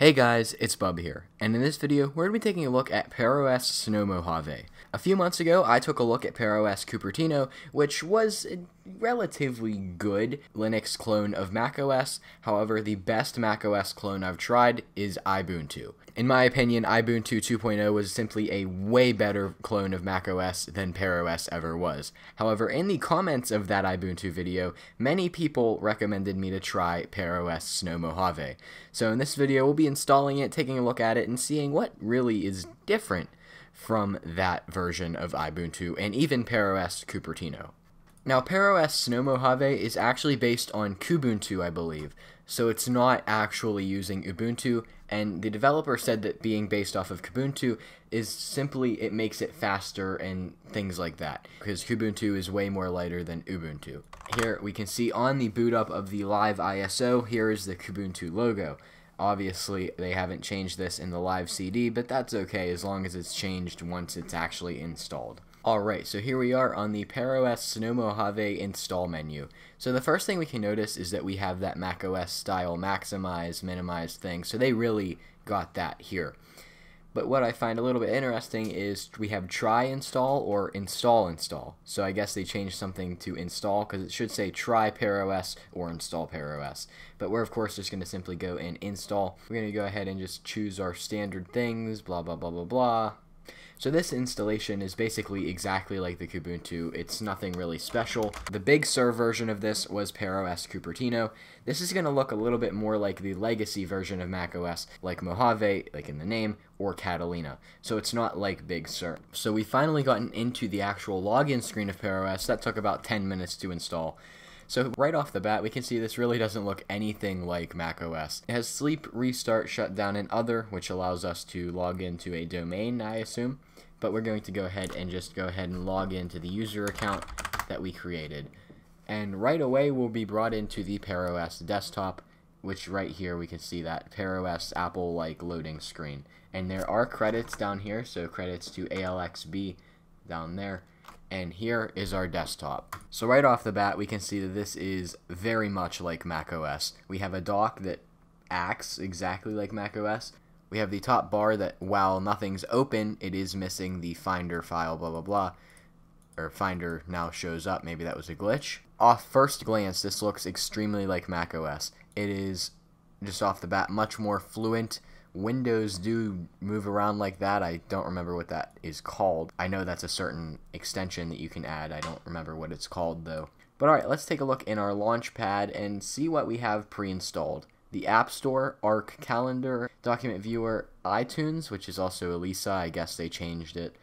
Hey guys, it's Bub here, and in this video, we're going to be taking a look at PearOS Snow Mojave. A few months ago, I took a look at PearOS Cupertino, which was relatively good Linux clone of macOS, however, the best macOS clone I've tried is iBuntu. In my opinion, iBuntu 2.0 was simply a way better clone of macOS than PearOS ever was. However, in the comments of that iBuntu video, many people recommended me to try PearOS Snow Mojave. So in this video, we'll be installing it, taking a look at it, and seeing what really is different from that version of iBuntu and even PearOS Cupertino. Now, PearOS Snow Mojave is actually based on Kubuntu, I believe, so it's not actually using Ubuntu, and the developer said that being based off of Kubuntu is simply it makes it faster and things like that, because Kubuntu is way more lighter than Ubuntu. Here we can see on the boot up of the live ISO, here is the Kubuntu logo. Obviously, they haven't changed this in the live CD, but that's okay as long as it's changed once it's actually installed. Alright, so here we are on the PearOS Snow Mojave install menu. So the first thing we can notice is that we have that macOS style maximize, minimize thing, so they really got that here. But what I find a little bit interesting is we have try install or install install. So I guess they changed something to install because it should say try PearOS or install PearOS. But we're of course just going to simply go and install. We're going to go ahead and just choose our standard things, blah blah blah blah blah. So this installation is basically exactly like the Kubuntu. It's nothing really special. The Big Sur version of this was PearOS Cupertino. This is going to look a little bit more like the legacy version of macOS, like Mojave, like in the name, or Catalina. So it's not like Big Sur. So we finally gotten into the actual login screen of PearOS. That took about 10 minutes to install. So right off the bat, we can see this really doesn't look anything like macOS. It has sleep, restart, shutdown, and other, which allows us to log into a domain, I assume but we're going to go ahead and just go ahead and log into the user account that we created. And right away we'll be brought into the PearOS desktop, which right here we can see that PearOS Apple-like loading screen. And there are credits down here, so credits to ALXB down there. And here is our desktop. So right off the bat, we can see that this is very much like macOS. We have a dock that acts exactly like macOS, we have the top bar that while nothing's open, it is missing the Finder file, blah, blah, blah. Or Finder now shows up. Maybe that was a glitch. Off first glance, this looks extremely like macOS. It is, just off the bat, much more fluent. Windows do move around like that. I don't remember what that is called. I know that's a certain extension that you can add. I don't remember what it's called, though. But alright, let's take a look in our Launchpad and see what we have pre-installed the App Store, Arc Calendar, Document Viewer, iTunes, which is also Elisa. I guess they changed it.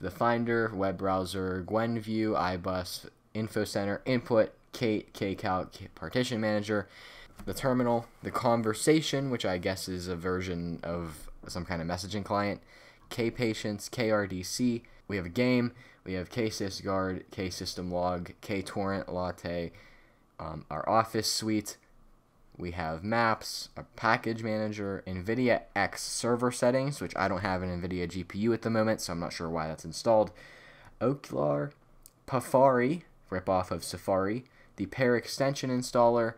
The Finder, web browser, GwenView, iBus, Info Center, Input, Kate, KCalc, Partition Manager, the Terminal, the Conversation, which I guess is a version of some kind of messaging client, KPatience, KRDC. We have a game. We have KSysGuard, KSystemLog, KTorrent, Latte, um, our Office suite we have maps, a package manager, NVIDIA X server settings, which I don't have an NVIDIA GPU at the moment, so I'm not sure why that's installed. Okular, Pafari, ripoff of Safari, the Pear extension installer,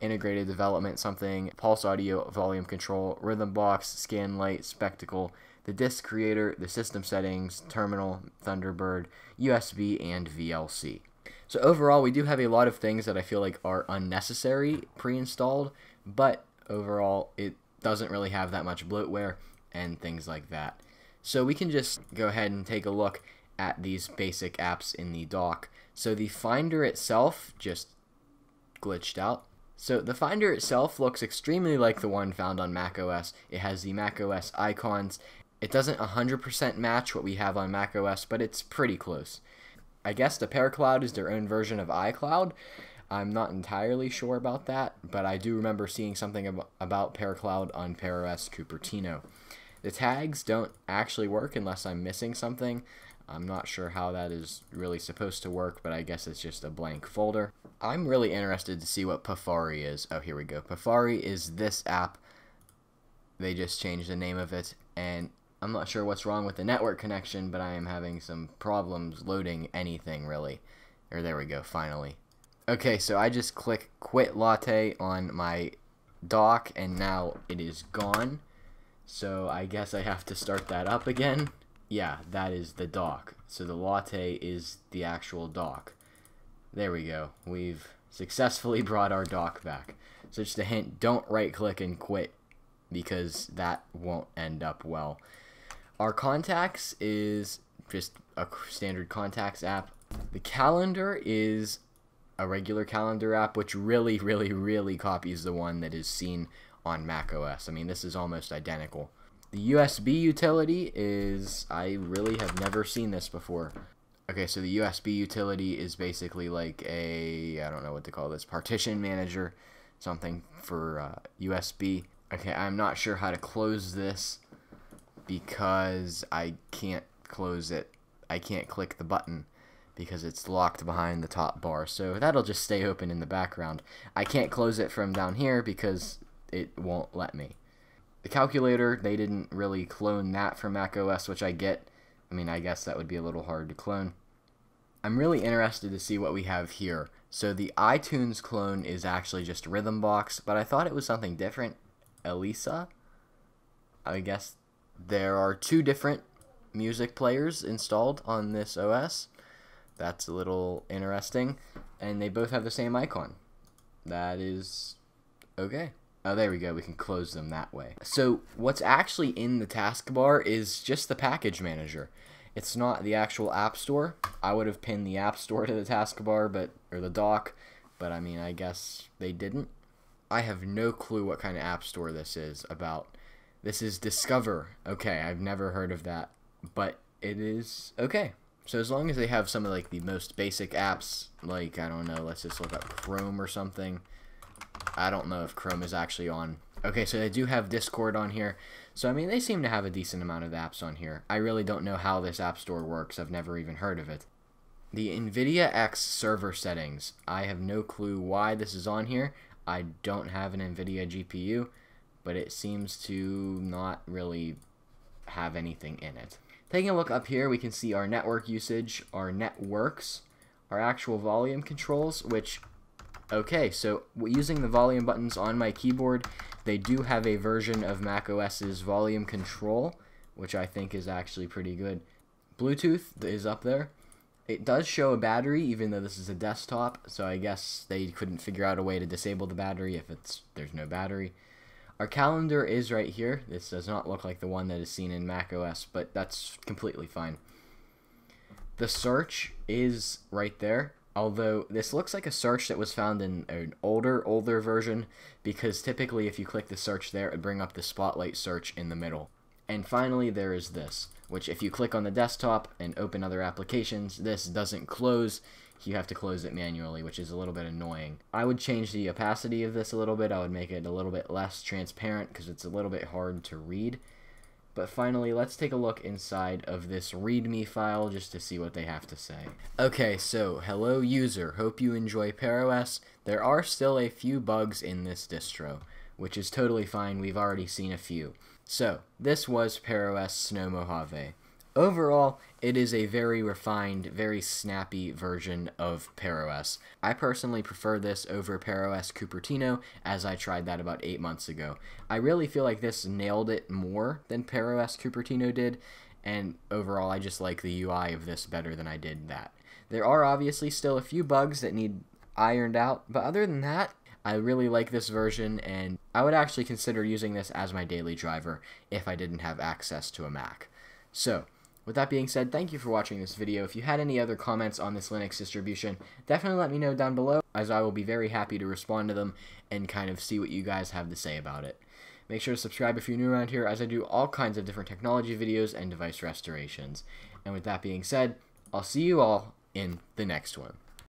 integrated development something, Pulse Audio volume control, Rhythm Box, Skanlite, Spectacle, the disk creator, the system settings, terminal, Thunderbird, USB, and VLC. So overall, we do have a lot of things that I feel like are unnecessary pre-installed, but overall, it doesn't really have that much bloatware and things like that. So we can just go ahead and take a look at these basic apps in the dock. So the Finder itself just glitched out. So the Finder itself looks extremely like the one found on macOS. It has the macOS icons. It doesn't 100% match what we have on macOS, but it's pretty close. I guess the PearCloud is their own version of iCloud. I'm not entirely sure about that, but I do remember seeing something ab about PearCloud on PearOS Cupertino. The tags don't actually work unless I'm missing something. I'm not sure how that is really supposed to work, but I guess it's just a blank folder. I'm really interested to see what Pafari is. Oh, here we go. Pafari is this app. They just changed the name of it, and I'm not sure what's wrong with the network connection, but I am having some problems loading anything, really. Or there we go, finally. Okay, so I just click Quit Latte on my dock, and now it is gone. So I guess I have to start that up again. Yeah, that is the dock. So the latte is the actual dock. There we go. We've successfully brought our dock back. So just a hint, don't right click and quit because that won't end up well. Our contacts is just a standard contacts app. The calendar is a regular calendar app, which really, really, really copies the one that is seen on Mac OS. I mean, this is almost identical. The USB utility is, I really have never seen this before. Okay, so the USB utility is basically like a, I don't know what to call this, partition manager, something for uh, USB. Okay, I'm not sure how to close this because I can't close it. I can't click the button because it's locked behind the top bar. So that'll just stay open in the background. I can't close it from down here because it won't let me. The calculator, they didn't really clone that for Mac OS, which I get. I mean, I guess that would be a little hard to clone. I'm really interested to see what we have here. So the iTunes clone is actually just Rhythmbox, but I thought it was something different. Elisa? I guess there are two different music players installed on this OS. That's a little interesting. And they both have the same icon. That is okay. Oh, there we go. We can close them that way. So what's actually in the taskbar is just the package manager. It's not the actual app store. I would have pinned the app store to the taskbar, but or the dock, but I mean, I guess they didn't. I have no clue what kind of app store this is about. This is Discover. Okay, I've never heard of that, but it is okay. So as long as they have some of like the most basic apps, like I don't know, let's just look up Chrome or something. I don't know if Chrome is actually on. Okay, so they do have Discord on here. So, I mean, they seem to have a decent amount of apps on here. I really don't know how this App Store works. I've never even heard of it. The NVIDIA X server settings. I have no clue why this is on here. I don't have an NVIDIA GPU, but it seems to not really have anything in it. Taking a look up here, we can see our network usage, our networks, our actual volume controls, which Okay, so using the volume buttons on my keyboard, they do have a version of Mac OS's volume control, which I think is actually pretty good. Bluetooth is up there. It does show a battery, even though this is a desktop, so I guess they couldn't figure out a way to disable the battery if it's there's no battery. Our calendar is right here. This does not look like the one that is seen in Mac OS, but that's completely fine. The search is right there although this looks like a search that was found in an older older version because typically if you click the search there it bring up the spotlight search in the middle. And finally there is this which if you click on the desktop and open other applications this doesn't close. You have to close it manually which is a little bit annoying. I would change the opacity of this a little bit. I would make it a little bit less transparent because it's a little bit hard to read but finally, let's take a look inside of this README file just to see what they have to say. Okay, so hello user, hope you enjoy PearOS. There are still a few bugs in this distro, which is totally fine, we've already seen a few. So, this was PearOS Snow Mojave. Overall, it is a very refined, very snappy version of PearOS. I personally prefer this over PearOS Cupertino, as I tried that about 8 months ago. I really feel like this nailed it more than PearOS Cupertino did, and overall I just like the UI of this better than I did that. There are obviously still a few bugs that need ironed out, but other than that, I really like this version, and I would actually consider using this as my daily driver if I didn't have access to a Mac. So, with that being said, thank you for watching this video. If you had any other comments on this Linux distribution, definitely let me know down below, as I will be very happy to respond to them and kind of see what you guys have to say about it. Make sure to subscribe if you're new around here, as I do all kinds of different technology videos and device restorations. And with that being said, I'll see you all in the next one.